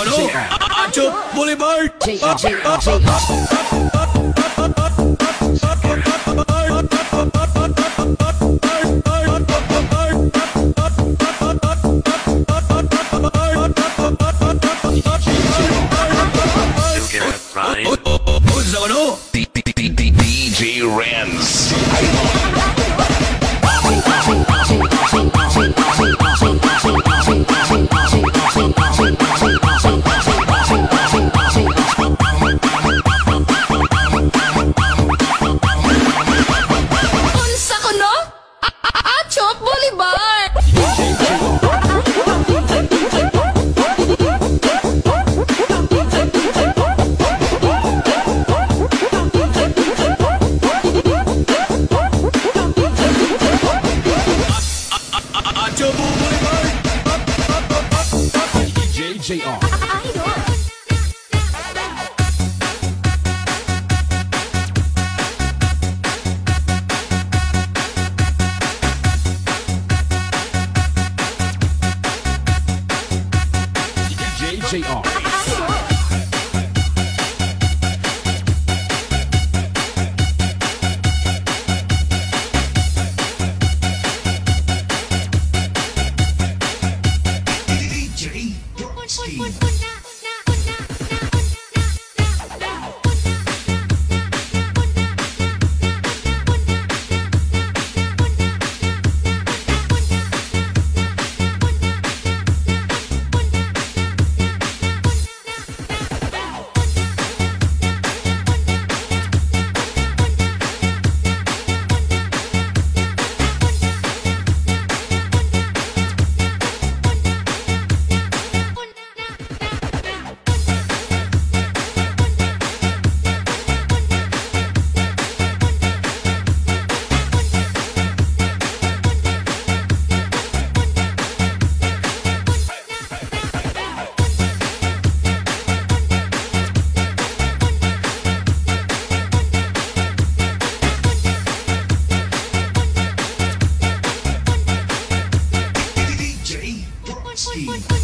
ano? Acho Boulevard! Right. Oh, oh, oh, Unsa ano? DJ Renz. DJ Dorsky. 气不。